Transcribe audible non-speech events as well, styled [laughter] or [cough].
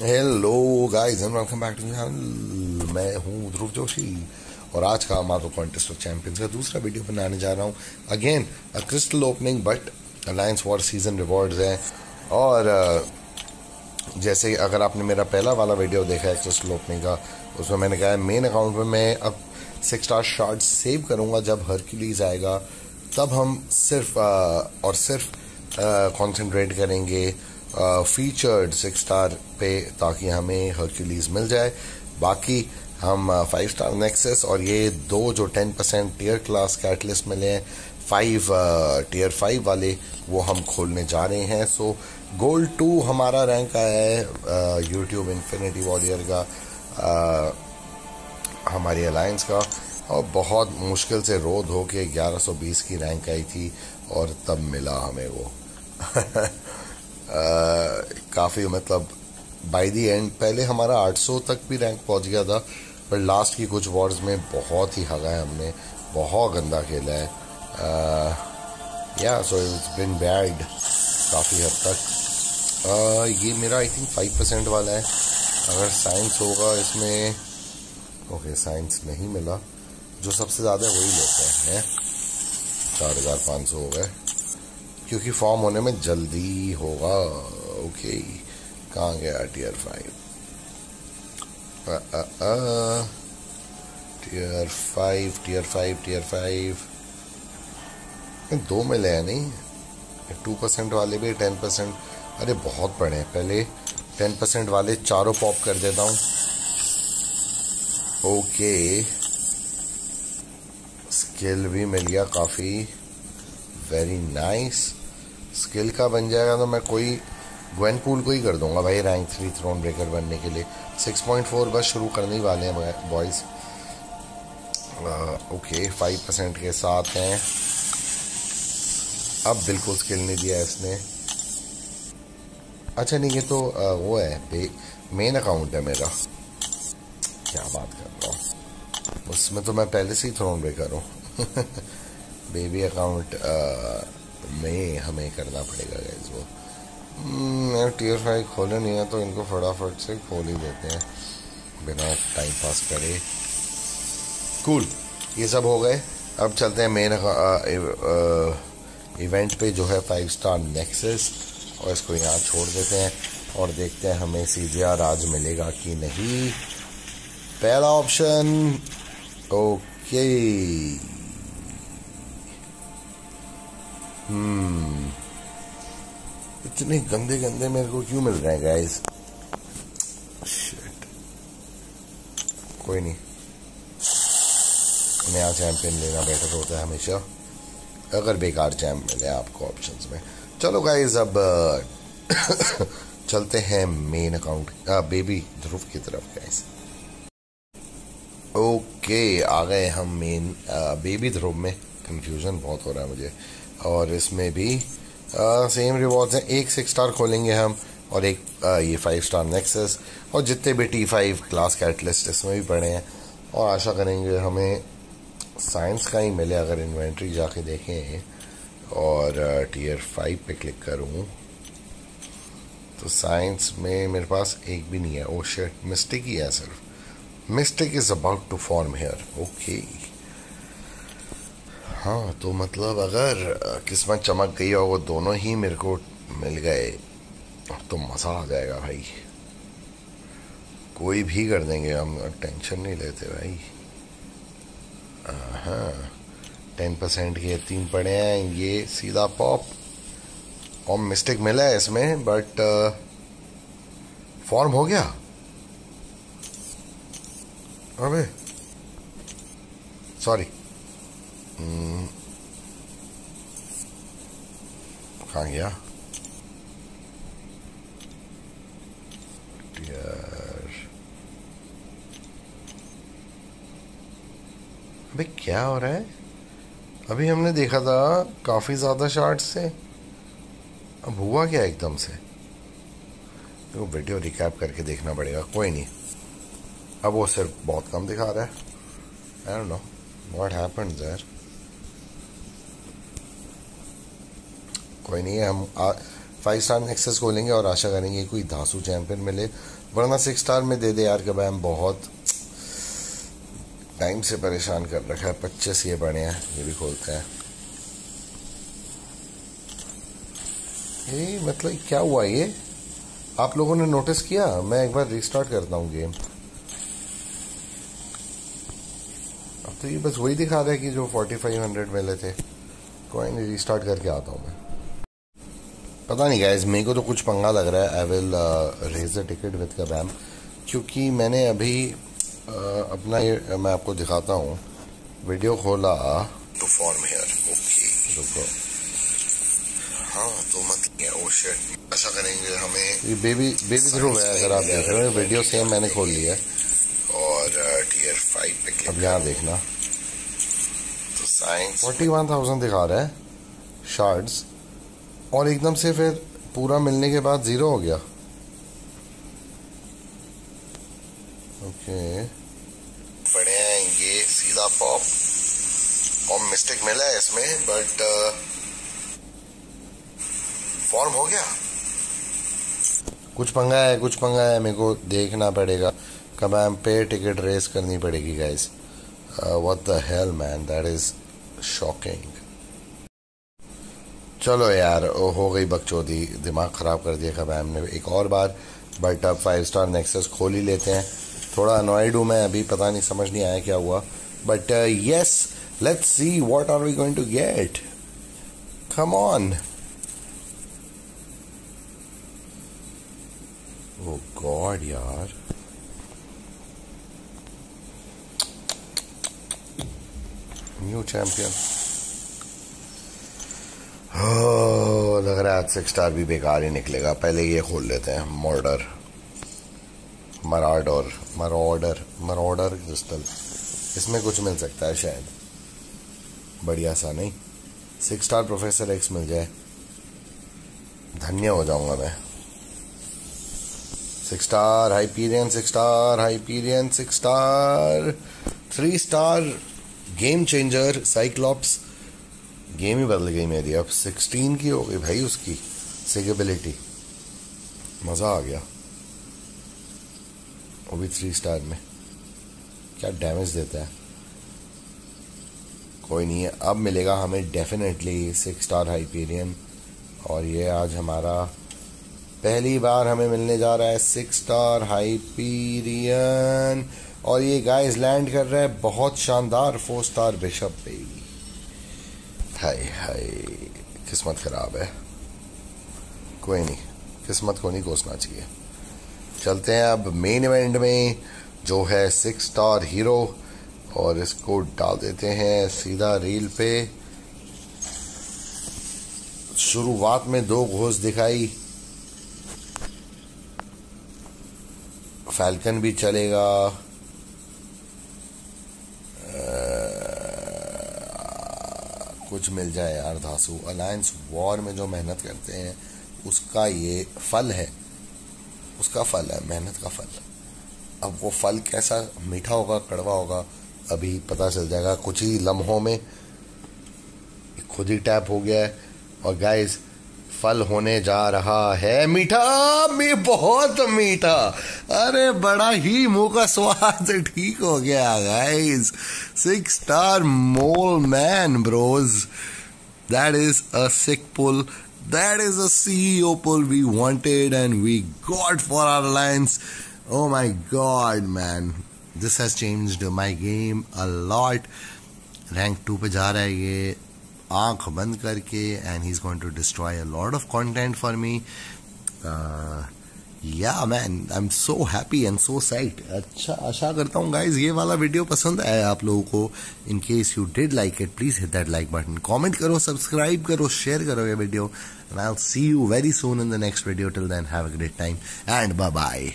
Hello guys and welcome back to channel मैं हूँ ध्रुव जोशी और आज का मार्वल कॉन्टेस्ट ऑफ़ चैंपियंस का दूसरा वीडियो बनाने जा रहा हूँ। Again a crystal opening but alliance war season rewards हैं। और uh, जैसे अगर आपने मेरा पहला वाला वीडियो देखा है क्रिस्टल ओपनिंग का उसमें मैंने कहा है मेन अकाउंट में मैं अब सिक्स स्टार शार्ट सेव करूँगा जब हरक्यूलीज आएगा। तब हम सिर्फ़ uh, और सिर्फ़ कंसंट्रेट uh, करेंगे। फीचर्ड सिक्स स्टार पे ताकि हमें हर्क्यूलीज मिल जाए। बाकी हम फाइव स्टार नेक्सेस और ये दो जो ten percent tier class catalyst मिले हैं फाइव टीयर फाइव वाले वो हम खोलने जा रहे हैं। सो गोल्ड टू हमारा रैंक आया है यूट्यूब इन्फिनिटी वॉरियर का uh, हमारी अलायंस का। और बहुत मुश्किल से रोध हो के 1120 की रैंक आई थी और तब मिला हमें वो। [laughs] काफ़ी मतलब बाय दी एंड पहले हमारा 800 तक भी रैंक पहुँच गया था पर लास्ट की कुछ वॉर्ड्स में बहुत ही हगा है हमने बहुत गंदा खेला है। या सो इट्स बिन बैड काफ़ी हद तक। uh, ये मेरा आई थिंक फाइव परसेंट वाला है। अगर साइंस होगा इसमें ओके साइंस नहीं मिला। जो सबसे ज़्यादा वही लेते हैं? चार हज़ार पाँच सौ हो गए। क्योंकि फॉर्म होने में जल्दी होगा। ओके, कहाँ गया tier five? Tier five tier five tier five. दो मिले हैं, नहीं? टू परसेंट वाले भी, टेन परसेंट। अरे, बहुत पड़े हैं। पहले टेन परसेंट वाले चारों पॉप कर देता हूँ। ओके। स्किल भी मिल गया काफ़ी। वेरी नाइस स्किल का बन जाएगा तो मैं कोई ग्वेन पूल को ही कर दूँगा भाई रैंक थ्री थ्रोन ब्रेकर बनने के लिए। 6.4 बस शुरू करने ही वाले हैं बॉयज़ ओके फाइव परसेंट के साथ हैं। अब बिल्कुल स्किल नहीं दिया इसने। अच्छा नहीं ये तो आ, वो है मेन अकाउंट है मेरा। क्या बात कर रहा हूँ? उसमें तो मैं पहले से ही थ्रोन ब्रेकर हूँ। [laughs] बेबी अकाउंट में हमें करना पड़ेगा गैस वो। टीयर हम्म, फाइव खोले नहीं है तो इनको फटाफट से खोल ही देते हैं बिना टाइम पास करे। कूल ये सब हो गए। अब चलते हैं मेन इवेंट पे जो है फाइव स्टार नेक्सेस और इसको यहाँ छोड़ देते हैं और देखते हैं हमें सीधे आज मिलेगा कि नहीं। पहला ऑप्शन ओके इतने गंदे गंदे मेरे को क्यों मिल रहे हैं गाइस कोई नहीं। नया चैंपियन लेना बेटर होता है हमेशा। अगर बेकार चैंप मिले आपको ऑप्शंस में। चलो गाइस अब [coughs] चलते हैं मेन अकाउंट बेबी ध्रुव की तरफ़ गाइस ओके आ गए हम मेन बेबी ध्रुव में। कंफ्यूजन बहुत हो रहा है मुझे। और इसमें भी सेम रिवॉर्ड्स हैं। एक सिक्स स्टार खोलेंगे हम और एक आ, ये फाइव स्टार नेक्सस और जितने भी टी फाइव क्लास कैटलिस्ट इसमें भी पड़े हैं। और आशा करेंगे हमें साइंस का ही मिले अगर इन्वेंट्री जाके देखें और टीयर फाइव पे क्लिक करूँ। तो साइंस में मेरे पास एक भी नहीं है। ओ शेट मिस्टेक ही है सिर्फ़। Mistake is about to form here okay हाँ तो मतलब अगर किस्मत चमक गई और वो दोनों ही मेरे को मिल गए तो मज़ा आ जाएगा भाई। कोई भी कर देंगे हम टेंशन नहीं लेते भाई। हाँ टेन परसेंट के तीन पड़े हैं, ये सीधा पॉप। और मिस्टेक मिला है इसमें, बट फॉर्म हो गया। अबे, सॉरी। कहाँ गया यार अबे क्या हो रहा है? अभी हमने देखा था काफ़ी ज़्यादा शार्ट से। अब हुआ क्या एकदम से? तो वीडियो रिकैप करके देखना पड़ेगा, कोई नहीं। अब वो सिर्फ़ बहुत कम दिखा रहा है। I don't know what happened यार कोई नहीं है, हम फाइव स्टार एक्सेस खोलेंगे और आशा करेंगे कोई धांसू चैंपियन मिले। वरना सिक्स स्टार में दे दे यार कबैम बहुत टाइम से परेशान कर रखा है, पच्चीस ये बने हैं, ये भी खोलते हैं। मतलब क्या हुआ ये? आप लोगों ने नोटिस किया? मैं एक बार रिस्टार्ट करता हूँ गेम अब तो ये बस वही दिखा रहा है कि जो 4500 मिले थे, कोई नहीं रिस्टार्ट करके आता हूँ मैं। पता नहीं गाइज़ मेरे को तो कुछ पंगा लग रहा है. I will raise the ticket with Kabam क्योंकि मैंने अभी uh, अपना ये मैं आपको दिखाता हूँ. वीडियो खोला. टू फॉर्म हेयर ओके रुको. हाँ तो मतलब ओ शिट ऐसा करेंगे हमें ये बेबी बेबी थ्रू है अगर आप देख रहे हो. वीडियो सेम मैंने खोल लिया है. और टीयर uh, फाइव पे अब यहाँ देखना. तो साइंस फोर्टी वन थाउज़ेंड दिखा रहा है. शार्ड्स और एकदम से फिर पूरा मिलने के बाद ज़ीरो हो गया। ओके पड़े हैं ये सीधा पॉप और मिस्टेक मिला है इसमें बट फॉर्म uh, हो गया। कुछ पंगा है कुछ पंगा है मेरे को देखना पड़ेगा। कब एम पे टिकट रेस करनी पड़ेगी guys what the hell man that is shocking चलो यार हो गई बकचोदी दिमाग ख़राब कर दिया खबर हमने। एक और बार बट अब फाइव स्टार नेक्सस खोल ही लेते हैं। थोड़ा अनॉइड हूँ मैं, अभी पता नहीं, समझ नहीं आया क्या हुआ। But yes let's see what are we going to get come on oh god यार। न्यू चैंपियन लग रहा है आज सिक्स स्टार भी बेकार ही निकलेगा। पहले ये खोल लेते हैं मॉर्डर मराडर मरॉर्डर मरॉर्डर क्रिस्टल इसमें कुछ मिल सकता है शायद। बढ़िया सा नहीं। सिक्स स्टार प्रोफेसर एक्स मिल जाए। धन्य हो जाऊँगा मैं। Six star Hyperion six star Hyperion six star three star game changer Cyclops game ही बदल गई मेरी। अब सिक्सटीन की हो गई भाई उसकी। सिगेबिलिटी मज़ा आ गया। वो भी थ्री स्टार में। क्या डैमेज देता है? कोई नहीं है। अब मिलेगा हमें डेफिनेटली सिक्स स्टार हाइपीरियन और ये आज हमारा पहली बार हमें मिलने जा रहा है सिक्स स्टार हाइपीरियन और ये गाइस लैंड कर रहा है। बहुत शानदार फोर स्टार बिशप पे हाय हाय, किस्मत ख़राब है। कोई नहीं, किस्मत को नहीं कोसना चाहिए। चलते हैं अब मेन इवेंट में, जो है सिक्स स्टार हीरो और इसको डाल देते हैं सीधा रील पे। शुरुआत में दो घोष दिखाई। फैल्कन भी चलेगा। कुछ मिल जाए यार धासु अलायंस वॉर में जो मेहनत करते हैं, उसका ये फल है। उसका फल है, मेहनत का फल अब वो फल कैसा मीठा होगा, कड़वा होगा, अभी पता चल जाएगा। कुछ ही लम्हों में, खुद ही टैप हो गया है। और गाइस फल होने जा रहा है। मीठा, मी बहुत मीठा। अरे, बड़ा ही मुँह का स्वाद ठीक हो गया guys six star mole man bros that is a sick pull that is a CEO pull we wanted and we got for our lines oh my god man this has changed my game a lot rank two पे जा रहा है ये। आँख बंद करके and he is going to destroy a lot of content for me yeah man I am so happy and so site अच्छा आशा करता हूँ गाइज़ ये वाला वीडियो पसंद आया आप लोगों को. In case you did like it please hit that like button comment करो सब्सक्राइब करो शेयर करो ये video and I see you very soon in the next video till then have a great time and bye bye